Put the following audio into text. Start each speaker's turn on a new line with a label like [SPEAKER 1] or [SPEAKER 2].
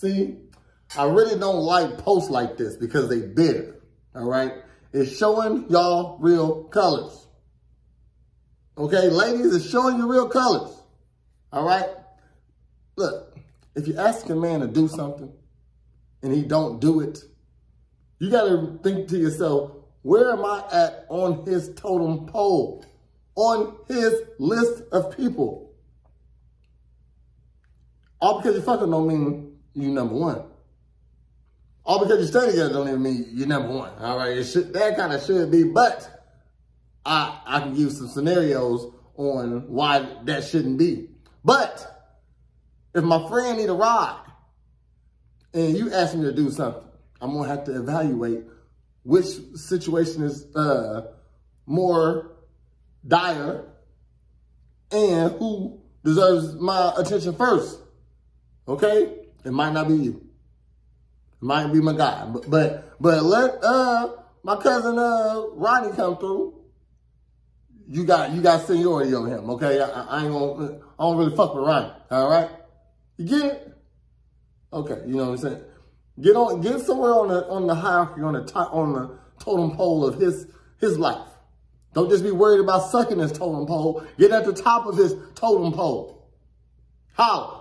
[SPEAKER 1] See, I really don't like posts like this because they bitter, all right? It's showing y'all real colors. Okay, ladies, it's showing you real colors, all right? Look, if you ask a man to do something and he don't do it, you got to think to yourself, where am I at on his totem pole? On his list of people? All because you fucking don't mean you number one. All because you stay together don't even mean you're number one. All right, it should, that kind of should be, but I I can give some scenarios on why that shouldn't be. But if my friend need a ride and you ask me to do something, I'm gonna have to evaluate which situation is uh, more dire and who deserves my attention first. Okay? It might not be you. It might be my guy. But but, but let uh my cousin uh Ronnie come through. You got you got seniority on him, okay? I, I ain't gonna I don't really fuck with Ronnie. All right? You get it? Okay, you know what I'm saying? Get on, get somewhere on the on the hierarchy, on the top, on the totem pole of his his life. Don't just be worried about sucking his totem pole. Get at the top of his totem pole. Holla.